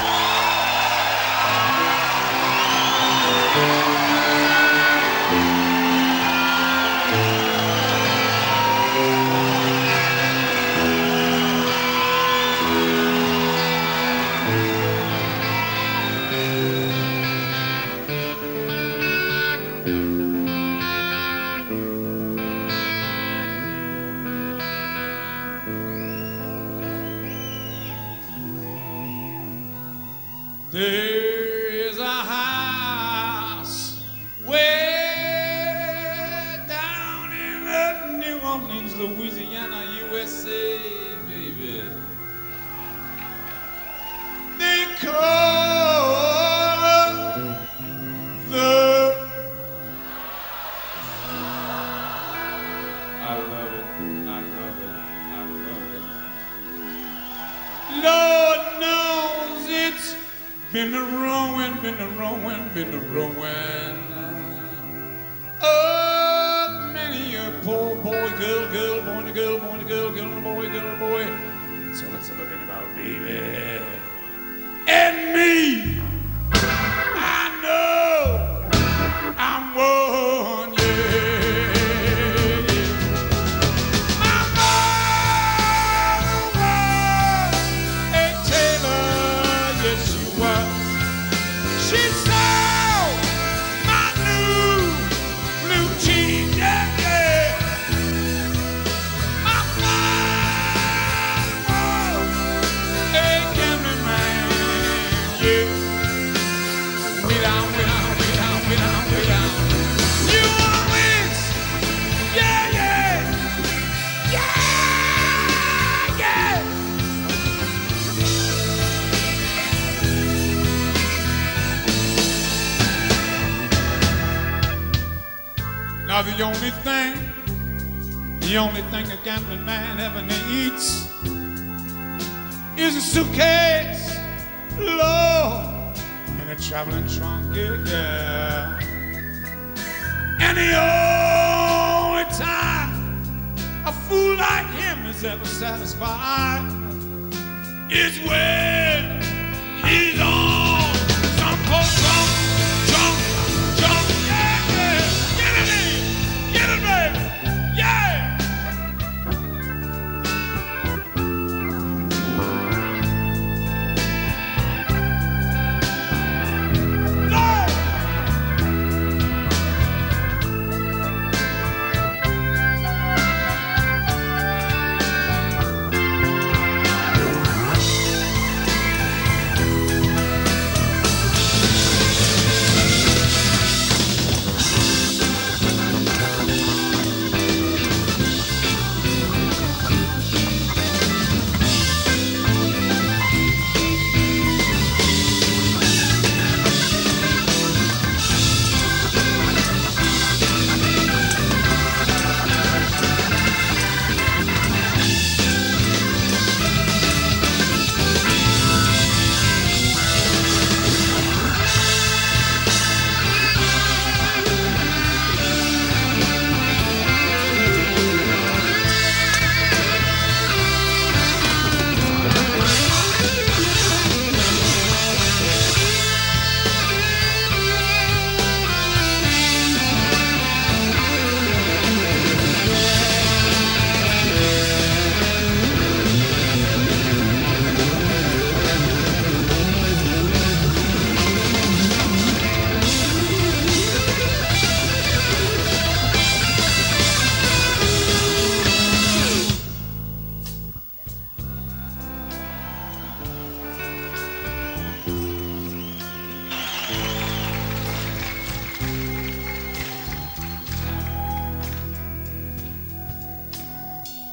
Bye. There's a house way down in New Orleans, Louisiana, USA, baby. They call it the. I love it. I love it. I love it. It's been a ruin, been a ruin, been a ruin. Oh, many a poor boy, girl, girl, boy, and a girl, boy, and a girl, girl, and a boy, girl, and a boy. That's all it's ever been about, baby. Now the only thing, the only thing a gambling man ever needs is a suitcase, Lord, a traveling trunk, yeah, yeah. And the only time a fool like him is ever satisfied is when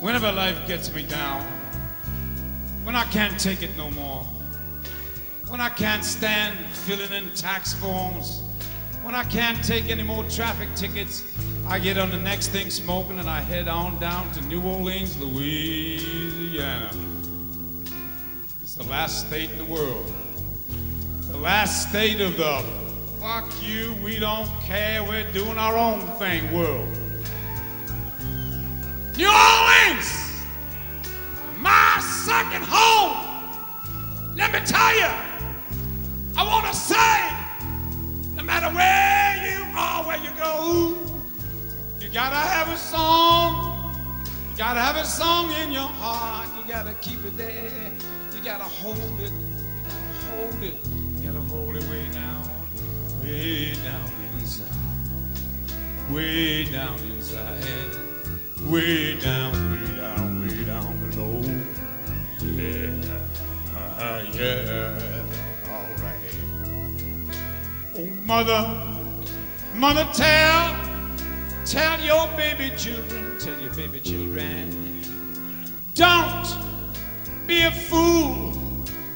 Whenever life gets me down, when I can't take it no more, when I can't stand filling in tax forms, when I can't take any more traffic tickets, I get on the next thing smoking and I head on down to New Orleans, Louisiana. It's the last state in the world. The last state of the fuck you, we don't care, we're doing our own thing world. New My second home. Let me tell you, I want to say, no matter where you are, where you go, you gotta have a song. You gotta have a song in your heart. You gotta keep it there. You gotta hold it. You gotta hold it. You gotta hold it way down, way down inside, way down inside, way down, yeah. All right. Oh, mother, mother, tell, tell your baby children, tell your baby children, don't be a fool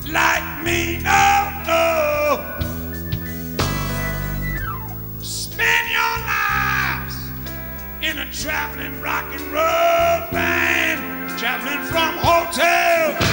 like me, no, no. Spend your lives in a traveling rock and roll band, traveling from hotel,